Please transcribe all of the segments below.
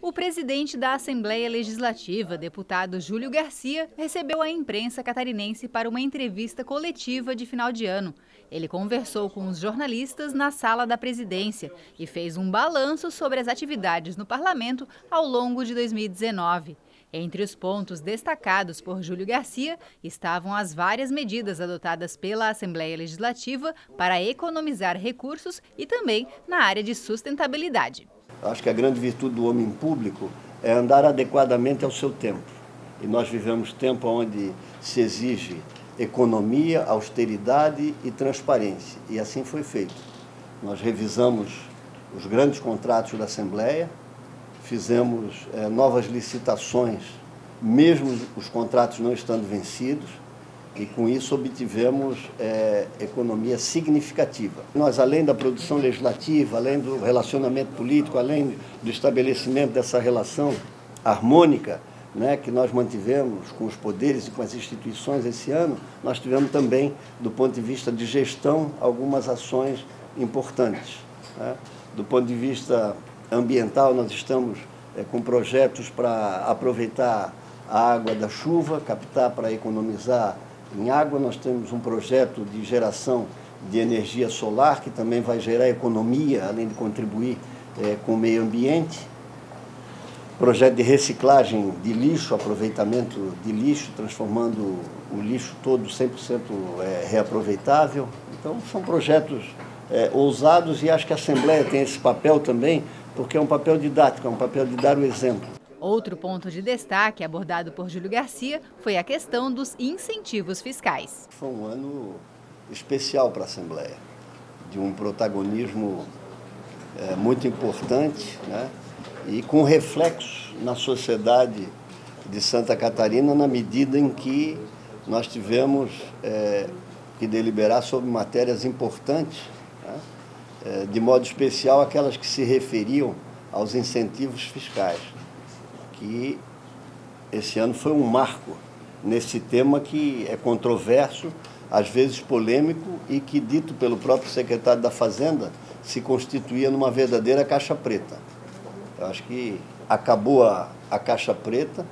O presidente da Assembleia Legislativa, deputado Júlio Garcia, recebeu a imprensa catarinense para uma entrevista coletiva de final de ano. Ele conversou com os jornalistas na sala da presidência e fez um balanço sobre as atividades no parlamento ao longo de 2019. Entre os pontos destacados por Júlio Garcia estavam as várias medidas adotadas pela Assembleia Legislativa para economizar recursos e também na área de sustentabilidade. Acho que a grande virtude do homem público é andar adequadamente ao seu tempo. E nós vivemos tempo onde se exige economia, austeridade e transparência. E assim foi feito. Nós revisamos os grandes contratos da Assembleia, fizemos é, novas licitações, mesmo os contratos não estando vencidos, e com isso obtivemos é, economia significativa. Nós, além da produção legislativa, além do relacionamento político, além do estabelecimento dessa relação harmônica né, que nós mantivemos com os poderes e com as instituições esse ano, nós tivemos também, do ponto de vista de gestão, algumas ações importantes. Né? Do ponto de vista ambiental, nós estamos é, com projetos para aproveitar a água da chuva, captar para economizar em água. Nós temos um projeto de geração de energia solar, que também vai gerar economia, além de contribuir é, com o meio ambiente. Projeto de reciclagem de lixo, aproveitamento de lixo, transformando o lixo todo 100% é, reaproveitável. Então, são projetos ousados e acho que a Assembleia tem esse papel também porque é um papel didático, é um papel de dar o exemplo. Outro ponto de destaque abordado por Júlio Garcia foi a questão dos incentivos fiscais. Foi um ano especial para a Assembleia, de um protagonismo é, muito importante né? e com reflexos na sociedade de Santa Catarina na medida em que nós tivemos é, que deliberar sobre matérias importantes de modo especial aquelas que se referiam aos incentivos fiscais, que esse ano foi um marco nesse tema que é controverso, às vezes polêmico e que, dito pelo próprio secretário da Fazenda, se constituía numa verdadeira caixa preta. Eu acho que acabou a, a caixa preta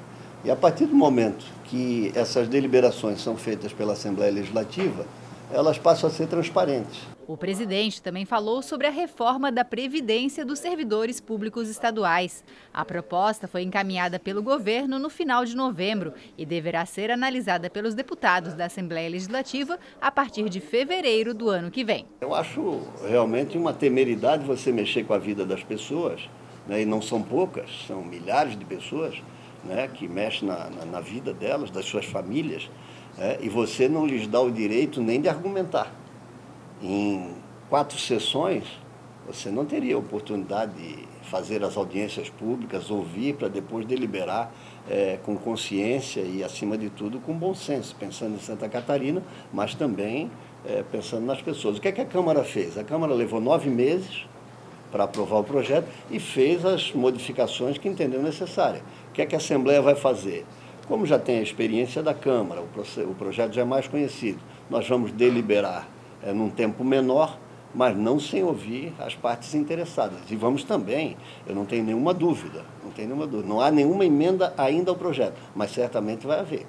e a partir do momento que essas deliberações são feitas pela Assembleia Legislativa, elas passam a ser transparentes. O presidente também falou sobre a reforma da Previdência dos servidores públicos estaduais. A proposta foi encaminhada pelo governo no final de novembro e deverá ser analisada pelos deputados da Assembleia Legislativa a partir de fevereiro do ano que vem. Eu acho realmente uma temeridade você mexer com a vida das pessoas, né, e não são poucas, são milhares de pessoas né, que mexem na, na, na vida delas, das suas famílias é, e você não lhes dá o direito nem de argumentar. Em quatro sessões, você não teria oportunidade de fazer as audiências públicas, ouvir para depois deliberar é, com consciência e, acima de tudo, com bom senso, pensando em Santa Catarina, mas também é, pensando nas pessoas. O que, é que a Câmara fez? A Câmara levou nove meses para aprovar o projeto e fez as modificações que entendeu necessárias. O que é que a Assembleia vai fazer? Como já tem a experiência da Câmara, o, projeto já é mais conhecido, nós vamos deliberar é, num tempo menor, mas não sem ouvir as partes interessadas. E vamos também, eu não tenho nenhuma dúvida, não tenho nenhuma dúvida, não há nenhuma emenda ainda ao projeto, mas certamente vai haver.